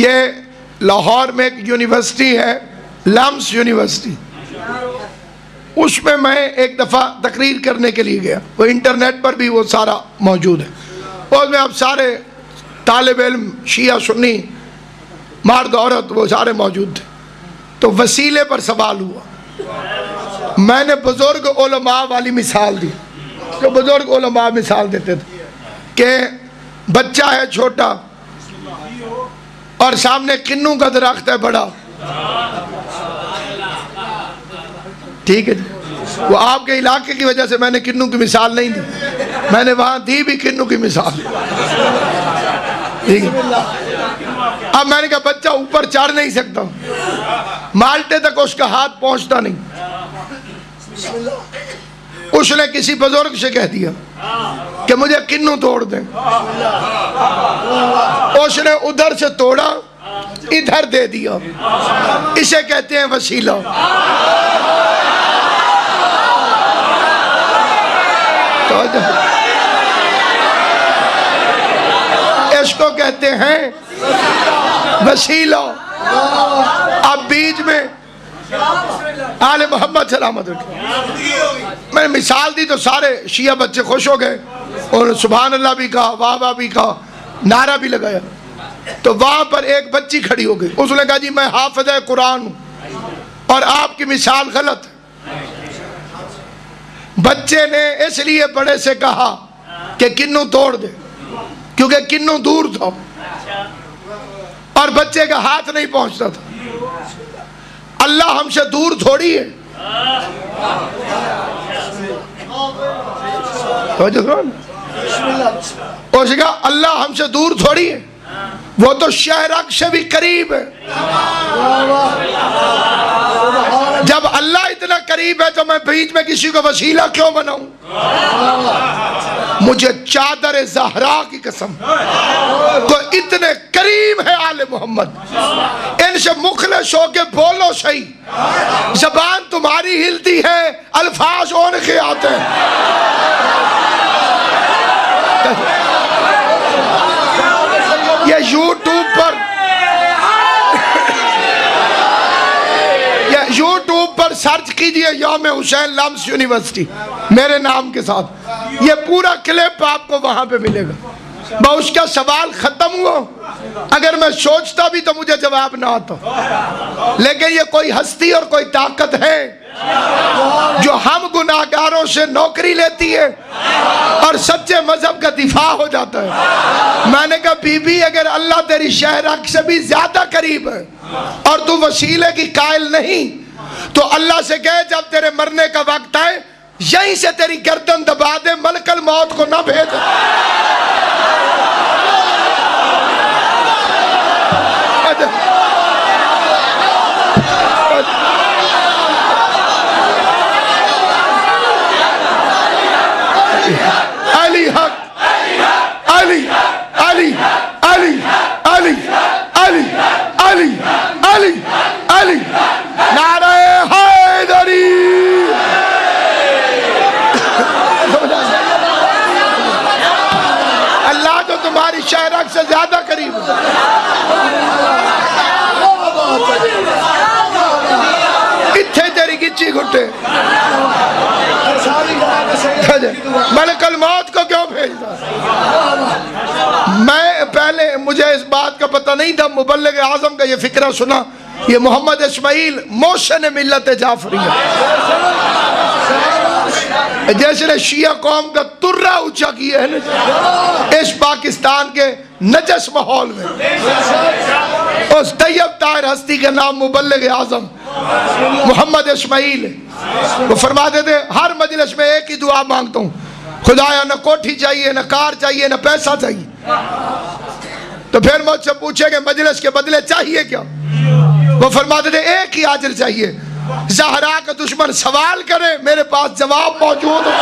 ये लाहौर में एक यूनिवर्सिटी है, लम्स यूनिवर्सिटी उसमें मैं एक दफ़ा तकरीर करने के लिए गया। वो इंटरनेट पर भी वो सारा मौजूद है। और में अब सारे तालब इल्म, शिया, सुन्नी, मर्द, औरत, वो सारे मौजूद थे। तो वसीले पर सवाल हुआ। मैंने बुज़ुर्ग ओलमा वाली मिसाल दी। जो बुज़ुर्ग ओलमा मिसाल देते थे कि बच्चा है छोटा और सामने किन्नू का दरख्त है बड़ा। ठीक है जी। वो आपके इलाके की वजह से मैंने किन्नू की मिसाल नहीं दी। मैंने वहाँ दी भी किन्नू की मिसाल। ठीक है। अब मैंने कहा, बच्चा, ऊपर चढ़ नहीं सकता माल्टे तक उसका हाथ पहुँचता नहीं। उसने किसी बुज़ुर्ग से कह दिया कि मुझे किन्नू तोड़ दें। उसने उधर से तोड़ा, इधर दे दिया। इसे कहते हैं वसीला। तो इसको कहते हैं वसीला। अब बीच में आले मोहम्मद सलामत मैंने मिसाल दी तो सारे शिया बच्चे खुश हो गए। और सुबहान अल्लाह भी कहा वाह वाह भी कहा नारा भी लगाया। तो वहाँ पर एक बच्ची खड़ी हो गई। उसने कहा जी मैं हाफज कुरान हूँ और आपकी मिसाल गलत है। बच्चे ने इसलिए बड़े से कहा कि किन्नू तोड़ दे क्योंकि किन्नू दूर था और बच्चे का हाथ नहीं पहुँचता था। अल्लाह हमसे दूर थोड़ी है। उसने कहा, अल्लाह हमसे दूर थोड़ी है। वो तो शहरक से भी करीब है। जब अल्लाह इतना करीब है तो मैं बीच में किसी को वसीला क्यों बनाऊँ? मुझे चादर जहरा की कसम। तो इतने करीब है आले मोहम्मद। इनसे मुखलस होके बोलो सही। जबान तुम्हारी हिलती है, अल्फाज उनके आते हैं ये यूट्यूब पर ये यूट्यूब पर सर्च कीजिए योम हुसैन लम्स यूनिवर्सिटी, मेरे नाम के साथ। ये पूरा क्लिप आपको वहाँ पे मिलेगा। मैं उसका सवाल खत्म हुआ। अगर मैं सोचता भी तो मुझे जवाब ना आता। लेकिन ये कोई हस्ती और कोई ताकत है जो हम गुनाहगारों से नौकरी लेती है और सच्चे मज़हब का दिफा हो जाता है। मैंने कहा, बीबी, अगर अल्लाह तेरी शहर से भी ज़्यादा करीब है और तू वसीले की कायल नहीं तो अल्लाह से कहे, जब तेरे मरने का वक्त आए, यहीं से तेरी गर्दन दबा दे, मलकल मौत को ना भेज। घुटे। मलकल मौत को क्यों भेजता मैं पहले, मुझे इस बात का पता नहीं था, मुबल्लिग आज़म का ये फिक्रा सुना। ये मोहम्मद इस्माइल मोशन मिलत जाफरी जैसे शिया कौम का तुर्रा ऊँचा किया है इस पाकिस्तान के नजस माहौल में। उस तैयब तार हस्ती का नाम मुबल्लिग आज़म मोहम्मद इसमाइल। वो फरमा देते, हर मजलिस में एक ही दुआ माँगता हूँ। खुदाया, न कोठी चाहिए न कार चाहिए न पैसा चाहिए तो फिर मुझसे पूछेंगे मजलिस के बदले चाहिए क्या? वो फरमा देते, एक ही आजर चाहिए। जहरा का दुश्मन सवाल करे, मेरे पास जवाब मौजूद हो।